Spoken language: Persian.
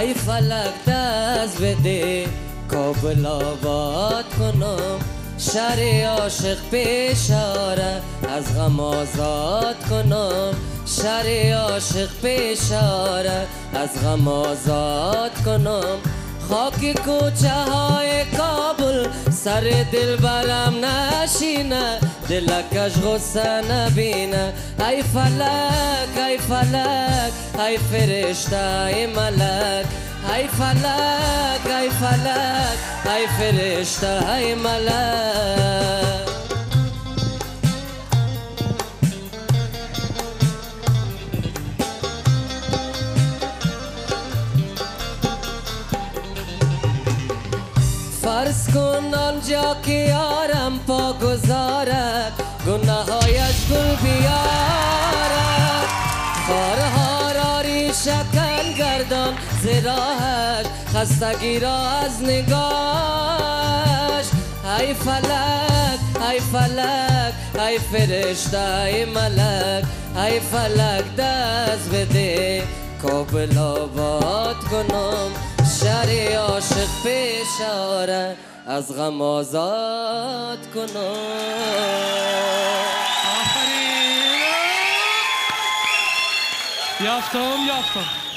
ای فلک دست بده کابل آباد کنم. شر عاشق پیشاره از غم آزاد کنم. شر عاشق پیشاره از غم آزاد کنم. خاک کوچه های کابل سر دل برم نشینه دلکش غصه نبینه ای فلک ای فلک ای فرشته ای ملک. ای فلک ای فلک ای فرشته ای ملک. فرض کن آنجا که یارم پا گذارد گناهایش گل بیارد. خارها را ریشکن گردان زراحش خستگی را از نگاهش ای فلک ای فلک ای فرشته ای ملک. ای فلک دست بده کابل آباد کنم. شر عاشق پیشاره از غم آزاد کنم. یافتم یافتم.